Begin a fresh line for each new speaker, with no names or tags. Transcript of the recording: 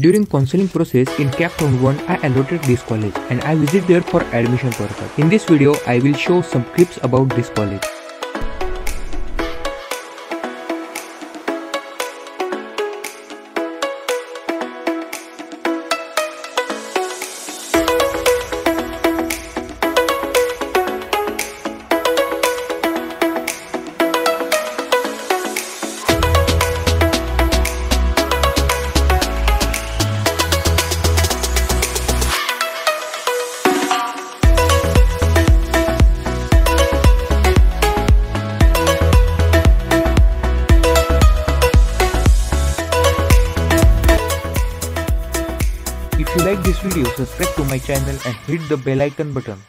During counseling process in CAP Round 1, I allotted this college and I visit there for admission purpose. In this video, I will show some clips about this college. If you like this video, subscribe to my channel and hit the bell icon button.